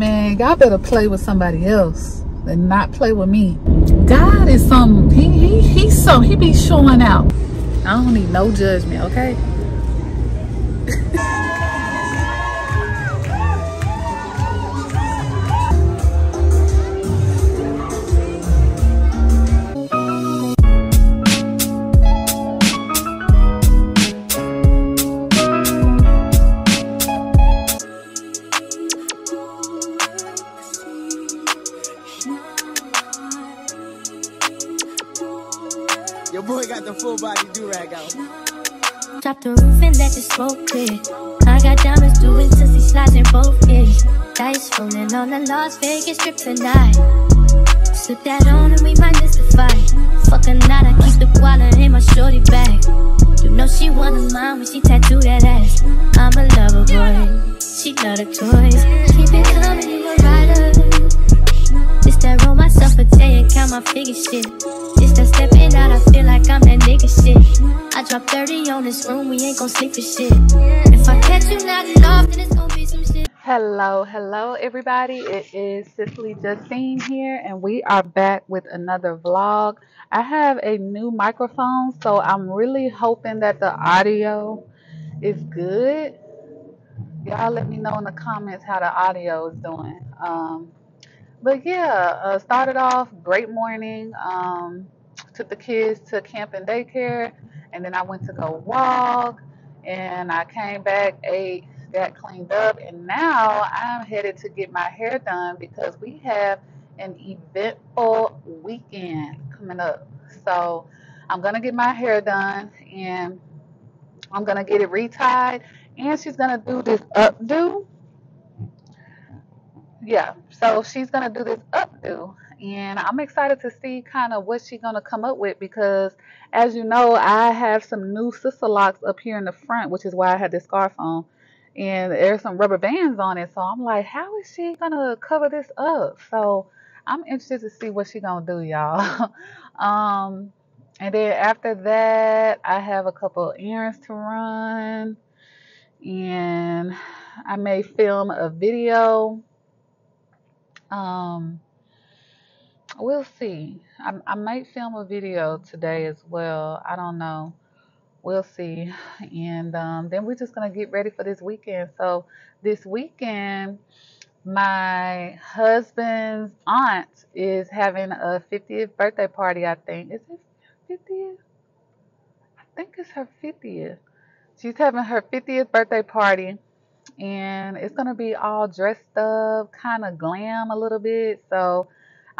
Man, y'all better play with somebody else and not play with me. God is some, he, he, he's some, he be showing out. I don't need no judgment, okay? body do-rag. Drop the roof and let the smoke clear. I got diamonds doing sissy slides in both ears. Dice rolling on the Las Vegas strip tonight. Slip that on and we might miss the fight. Fuck a night, I keep the wallet in my shorty bag. You know she wanna mine when she tattoo that ass. I'm a lover boy, she love the toys. Keep it coming, you a rider. This that roll myself a day and count my figure shit. This that stepping out, I feel like I'm that nigga shit. I drop 30 on this room, we ain't gon' sleep for shit. If I catch you nodding off, then it's gon' be some shit. Hello, hello, everybody. It is Cicely Justine here, and we are back with another vlog. I have a new microphone, so I'm really hoping that the audio is good. Y'all let me know in the comments how the audio is doing. Um, but yeah, uh, started off great morning. Um, took the kids to camp and daycare, and then I went to go walk, and I came back, ate, got cleaned up, and now I'm headed to get my hair done because we have an eventful weekend coming up. So I'm gonna get my hair done, and I'm gonna get it retied, and she's gonna do this updo yeah so she's gonna do this updo and i'm excited to see kind of what she's gonna come up with because as you know i have some new Sisterlocks up here in the front which is why i had this scarf on. And there's some rubber bands on it. So i'm like how is she gonna cover this up? So i'm interested to see what she's gonna do y'all. Um and then after that i have a couple errands to run. And i may film a video. Um, we'll see. I, I might film a video today as well. I don't know. We'll see. And um, then we're just going to get ready for this weekend. So, this weekend, my husband's aunt is having a 50th birthday party, I think. Is it 50th? I think it's her 50th. She's having her 50th birthday party and it's gonna be all dressed up, kind of glam a little bit. So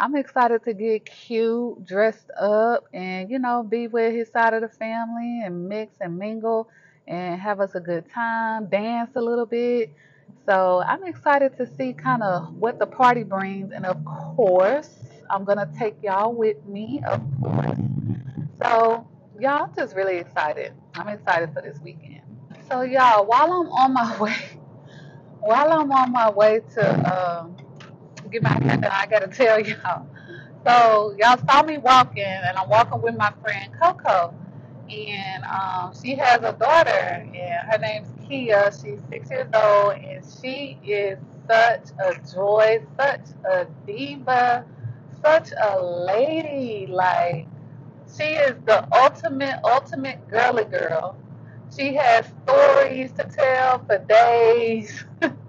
I'm excited to get cute, dressed up, and you know, be with his side of the family and mix and mingle and have us a good time, dance a little bit. So I'm excited to see kind of what the party brings, and of course, I'm gonna take y'all with me, of course. So y'all, I'm just really excited. I'm excited for this weekend. So y'all, while I'm on my way while I'm on my way to um, get my I gotta tell y'all. So y'all saw me walking, and I'm walking with my friend Coco, and um, she has a daughter, and her name's Kia. She's six years old, and she is such a joy, such a diva, such a lady. Like she is the ultimate, ultimate girly girl. She has stories to tell for days.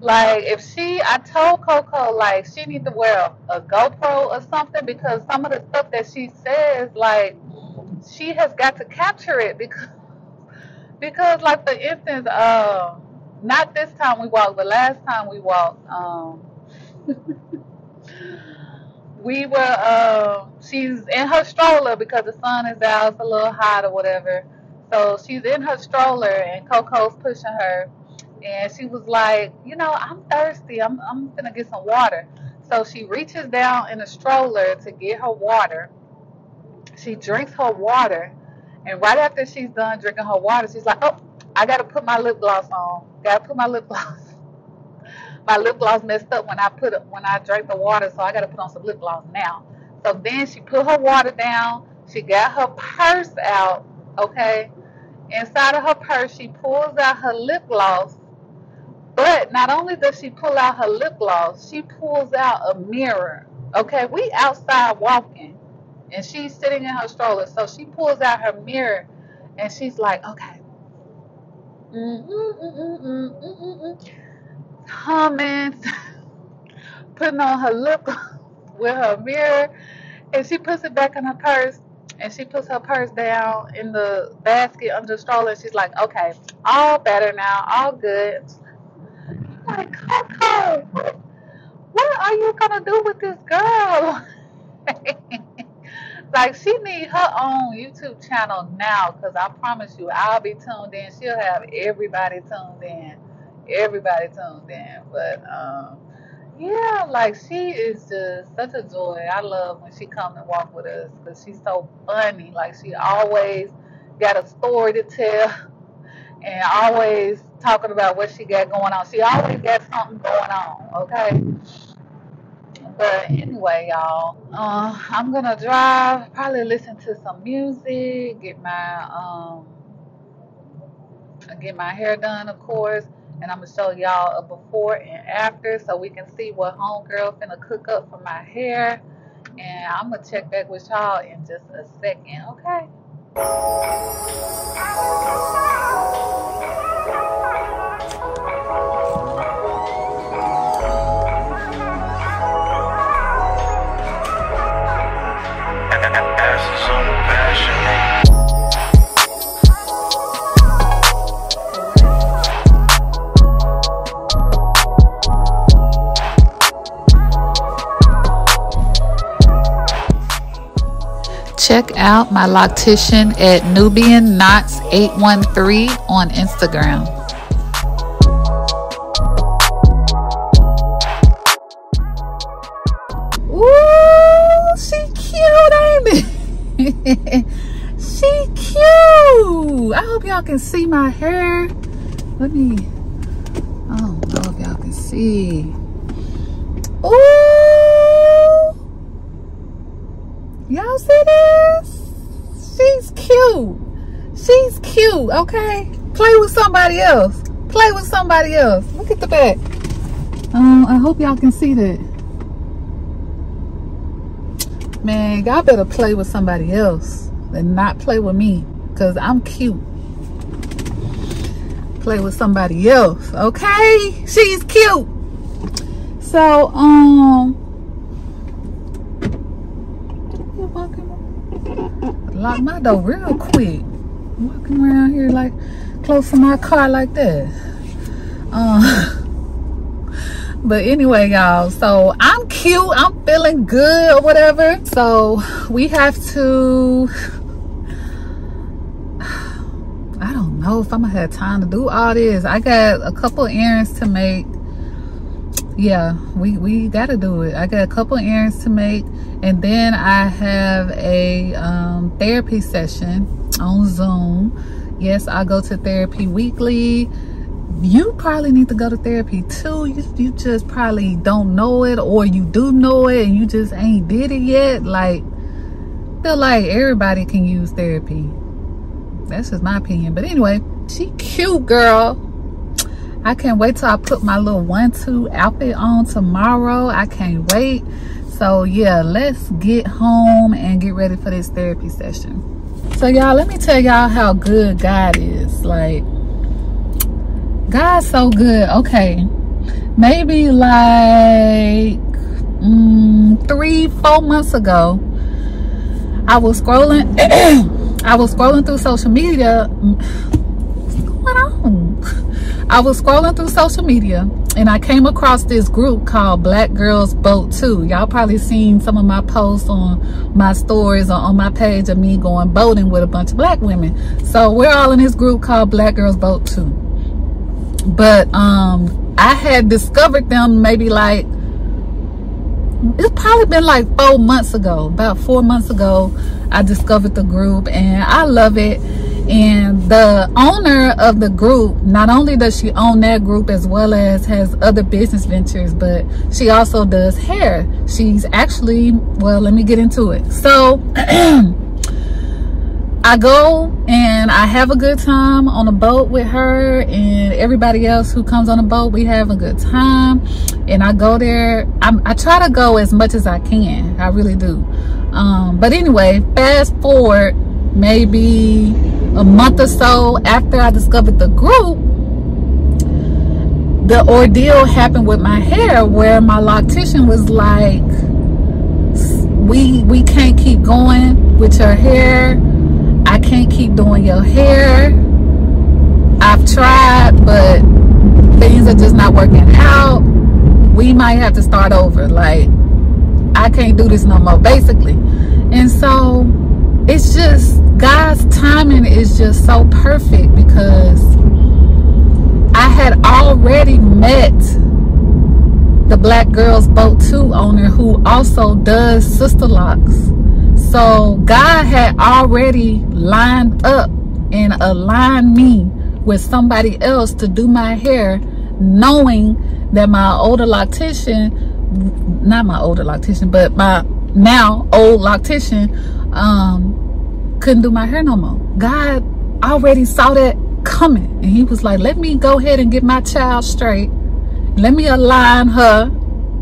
like if she, I told Coco like she needs to wear a, a GoPro or something because some of the stuff that she says, like she has got to capture it because because like for instance, um, not this time we walked, but last time we walked, um, we were um, she's in her stroller because the sun is out, it's a little hot or whatever. So she's in her stroller and Coco's pushing her and she was like, you know, I'm thirsty. I'm I'm gonna get some water. So she reaches down in the stroller to get her water. She drinks her water, and right after she's done drinking her water, she's like, oh, I gotta put my lip gloss on. Gotta put my lip gloss. my lip gloss messed up when I put it when I drank the water, so I gotta put on some lip gloss now. So then she put her water down. She got her purse out. Okay, inside of her purse, she pulls out her lip gloss But not only does she pull out her lip gloss, she pulls out a mirror. Okay, we outside walking, and she's sitting in her stroller. So she pulls out her mirror, and she's like, "Okay." Humming, putting on her lip with her mirror, and she puts it back in her purse. And she puts her purse down in the basket under the stroller. And she's like, "Okay, all better now, all good." Like, Coco, what are you gonna do with this girl? like, she need her own YouTube channel now, cause I promise you, I'll be tuned in. She'll have everybody tuned in, everybody tuned in. But um, yeah, like she is just such a joy. I love when she come and walk with us, cause she's so funny. Like she always got a story to tell and always talking about what she got going on. She always got something going on, okay? But anyway, y'all, uh, I'm gonna drive, probably listen to some music, get my um, get my hair done, of course, and I'm gonna show y'all a before and after, so we can see what homegirl finna cook up for my hair. And I'm gonna check back with y'all in just a second, okay? Check out my loctician at Nubian Knots 813 on Instagram. Ooh, she cute, ain't it? she cute. I hope y'all can see my hair. Let me, I don't know if y'all can see. Ooh. Y'all see this? She's cute. Okay? Play with somebody else. Play with somebody else. Look at the back. Um, I hope y'all can see that. Man, y'all better play with somebody else and not play with me because I'm cute. Play with somebody else, okay? She's cute. So, um, lock my door real quick. Walking around here like close to my car like that. Um, but anyway, y'all, so I'm cute. I'm feeling good or whatever. So we have to. I don't know if I'm gonna have time to do all this. I got a couple errands to make. Yeah, we we gotta do it. I got a couple errands to make, and then I have a um, therapy session on Zoom. Yes, I go to therapy weekly. You probably need to go to therapy too. You, you just probably don't know it or you do know it and you just ain't did it yet. Like feel like everybody can use therapy. That's just my opinion. But anyway she cute girl. I can't wait till i put my little one-two outfit on tomorrow. I can't wait so yeah let's get home and get ready for this therapy session so y'all let me tell y'all how good god is like God's so good. Okay. Maybe like mm, three, four months ago, I was scrolling. I was scrolling through social media. What's going on? I was scrolling through social media and I came across this group called Black Girls Boat 2. Y'all probably seen some of my posts on my stories or on my page of me going boating with a bunch of black women. So we're all in this group called Black Girls Boat 2 but um i had discovered them maybe like it's probably been like four months ago about four months ago i discovered the group and i love it and the owner of the group not only does she own that group as well as has other business ventures but she also does hair she's actually well let me get into it so I go and I have a good time on a boat with her and everybody else who comes on a boat. We have a good time. And I go there. I'm, i try to go as much as I can. I really do. Um, but anyway, fast forward maybe a month or so after I discovered the group, the ordeal happened with my hair where my loctician was like, we, we can't keep going with your hair I can't keep doing your hair. I've tried, but things are just not working out. We might have to start over. Like, I can't do this no more, basically. And so, it's just, God's timing is just so perfect because I had already met the Black Girls Boat 2 owner who also does Sisterlocks. So God had already lined up and aligned me with somebody else to do my hair, knowing that my older loctician, not my older loctician, but my now old loctician, um, couldn't do my hair no more. God already saw that coming. And he was like, let me go ahead and get my child straight. Let me align her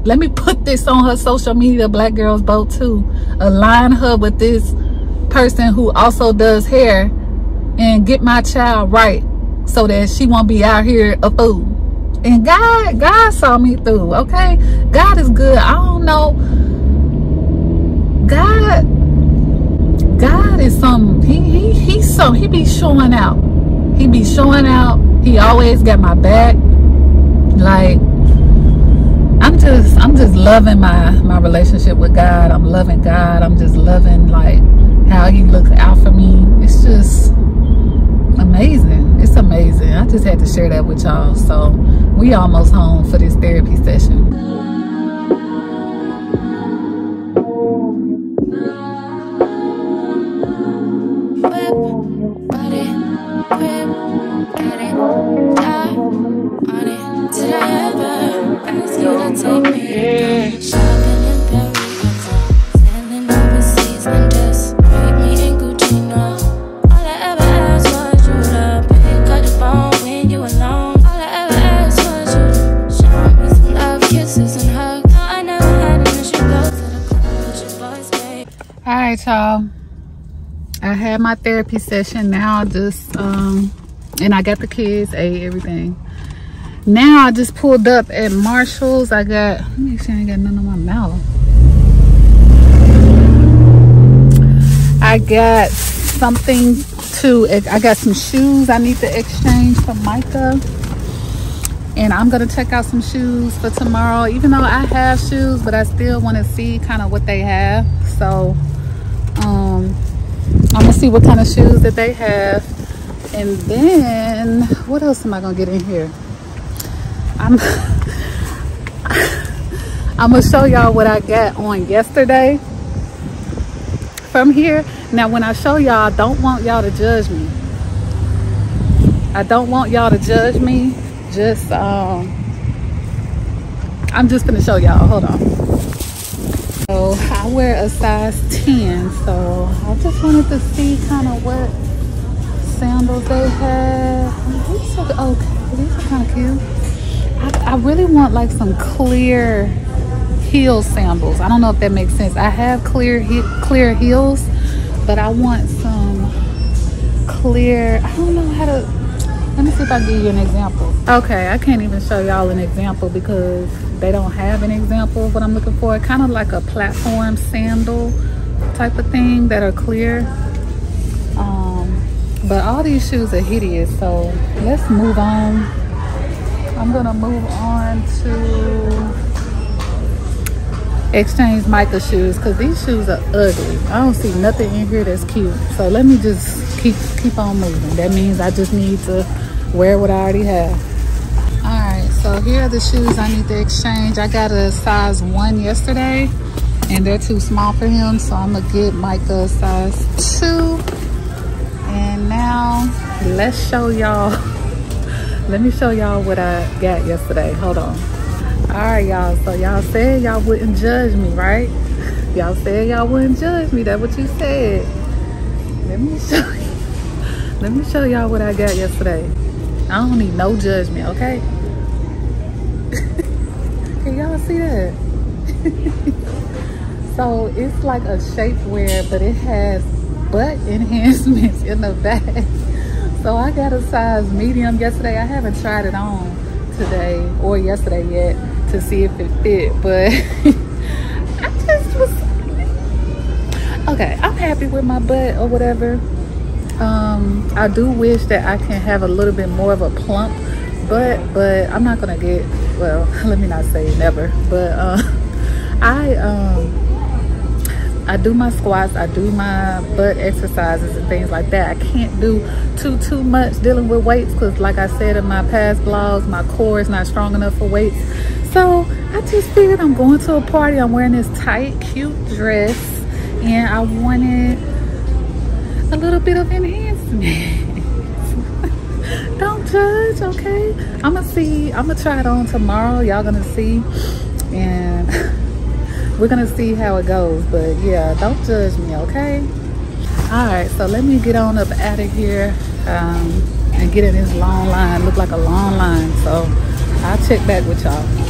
let me put this on her social media, Black Girls Boat too. Align her with this person who also does hair and get my child right so that she won't be out here a fool. And God, God saw me through, okay? God is good. I don't know. God, God is some, he, he, he's some, he be showing out. He be showing out. He always got my back. Like, I'm just I'm just loving my my relationship with God. I'm loving God. I'm just loving like how he looks out for me. It's just amazing. It's amazing. I just had to share that with y'all. So we almost home for this therapy session. Y'all. I had my therapy session now just um and i got the kids ate everything. Now i just pulled up at Marshalls. I got let me make sure i ain't got none on my mouth. I got something to i got some shoes i need to exchange for micah. And i'm gonna check out some shoes for tomorrow. Even though i have shoes but i still want to see kind of what they have. So i'm gonna see what kind of shoes that they have. And then what else am i gonna get in here? I'm i'm gonna show y'all what i got on yesterday from here. Now when i show y'all i don't want y'all to judge me. I don't want y'all to judge me. Just um i'm just gonna show y'all. Hold on I wear a size 10, so I just wanted to see kind of what sandals they have. These are okay, these are kind of cute. I, I really want like some clear heel sandals. I don't know if that makes sense. I have clear he clear heels, but I want some clear, I don't know how to, let me see if I give you an example. Okay, I can't even show y'all an example because they don't have an example of what I'm looking for. Kind of like a platform sandal type of thing that are clear. Um, but all these shoes are hideous. So let's move on. I'm gonna move on to exchange Micah shoes because these shoes are ugly. I don't see nothing in here that's cute. So let me just keep keep on moving. That means I just need to wear what I already have. All right, so here are the shoes I need to exchange. I got a size one yesterday and they're too small for him. So I'm gonna get Micah a size two. And now let's show y'all, let me show y'all what I got yesterday. Hold on. All right, y'all. So y'all said y'all wouldn't judge me, right? Y'all said y'all wouldn't judge me. That's what you said. let me show you. Let me show y'all what I got yesterday. I don't need no judgment, okay? Can y'all see that? so it's like a shapewear, but it has butt enhancements in the back. So I got a size medium yesterday. I haven't tried it on today or yesterday yet to see if it fit, but I just was okay. I'm happy with my butt or whatever. Um, I do wish that I can have a little bit more of a plump butt, but I'm not gonna get well. Let me not say never, but uh, I um I do my squats, I do my butt exercises and things like that. I can't do too, too much dealing with weights because like I said in my past blogs, my core is not strong enough for weights. So I just figured I'm going to a party. I'm wearing this tight, cute dress and I wanted a little bit of enhancement. Don't judge, okay? I'm gonna see, I'm gonna try it on tomorrow. Y'all gonna see. And we're gonna see how it goes but yeah don't judge me okay all right so let me get on up out of here um, and get in this long line look like a long line so i'll check back with y'all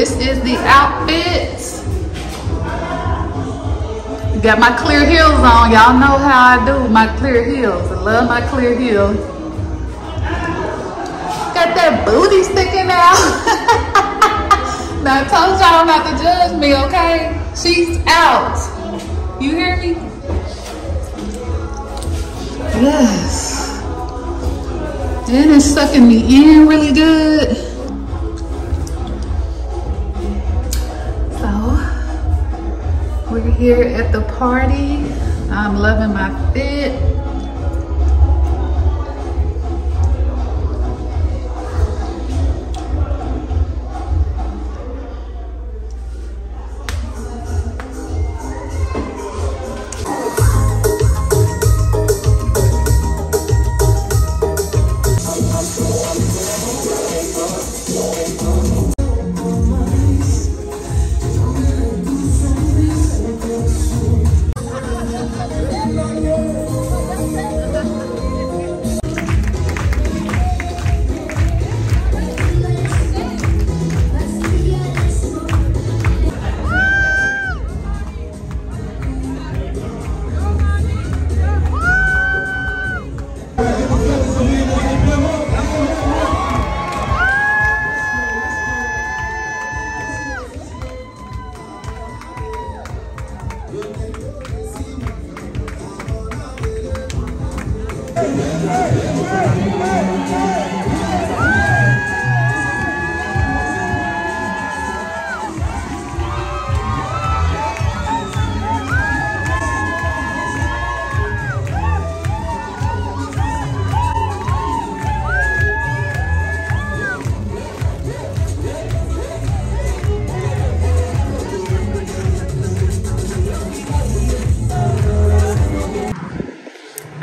this is the outfit. Got my clear heels on. Y'all know how I do my clear heels. I love my clear heels. Got that booty sticking out. now I told y'all not to judge me, okay? She's out. You hear me? Yes. Then it's sucking me in really good. We're here at the party. I'm loving my fit.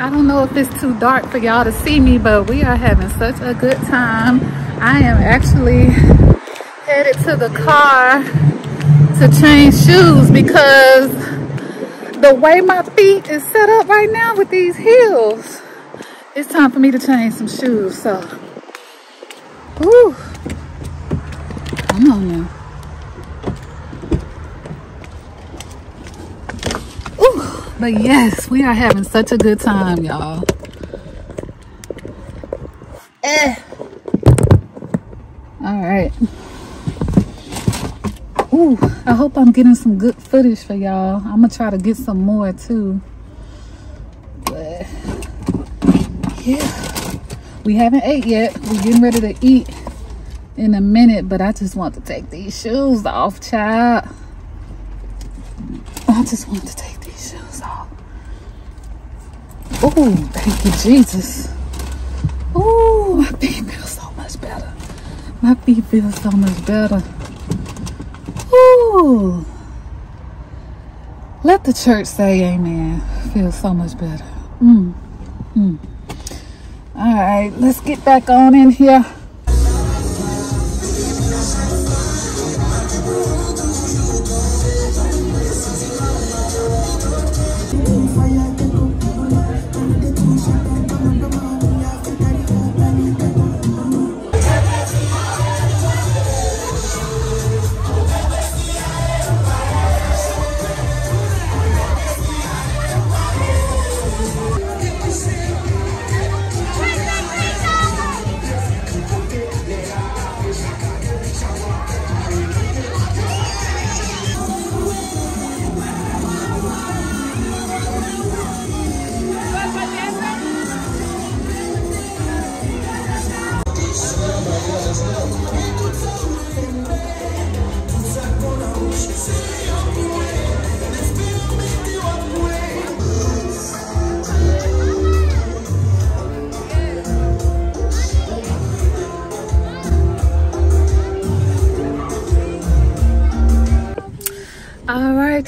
I don't know if it's too dark for y'all to see me, but we are having such a good time. I am actually headed to the car to change shoes because the way my feet is set up right now with these heels, it's time for me to change some shoes. So, whew. Come on now. But yes, we are having such a good time, y'all. Eh. All right. Ooh, I hope I'm getting some good footage for y'all. I'm gonna try to get some more too. But yeah, we haven't ate yet. We're getting ready to eat in a minute, but I just want to take these shoes off, child. I just want to take Oh, thank you, Jesus. Oh, my feet feel so much better. My feet feel so much better. Ooh. Let the church say amen. Feel so much better. Mm. Mm. All right, let's get back on in here.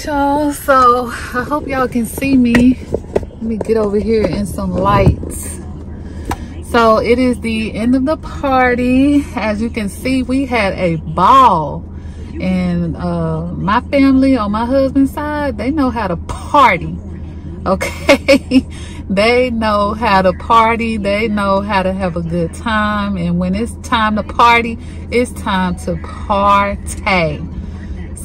Right y'all. So i hope y'all can see me. Let me get over here in some lights. So it is the end of the party. As you can see we had a ball. And uh my family on my husband's side they know how to party. Okay? They know how to party. They know how to have a good time. And when it's time to party it's time to party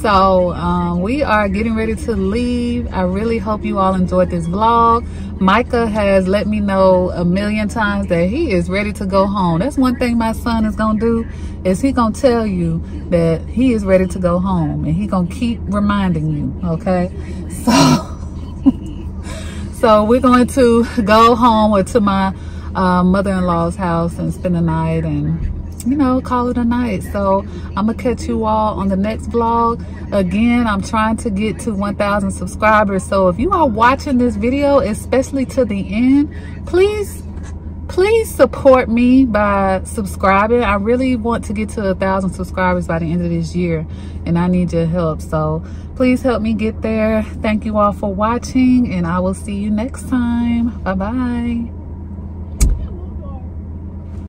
so um, we are getting ready to leave. I really hope you all enjoyed this vlog. Micah has let me know a million times that he is ready to go home. That's one thing my son is gonna do is he gonna tell you that he is ready to go home and he gonna keep reminding you okay? So so we're going to go home or to my uh, mother-in-law's house and spend the night and you know, call it a night. So I'm gonna catch you all on the next vlog. Again, I'm trying to get to 1,000 subscribers. So if you are watching this video, especially to the end, please, please support me by subscribing. I really want to get to a thousand subscribers by the end of this year and I need your help. So please help me get there. Thank you all for watching and I will see you next time. Bye-bye.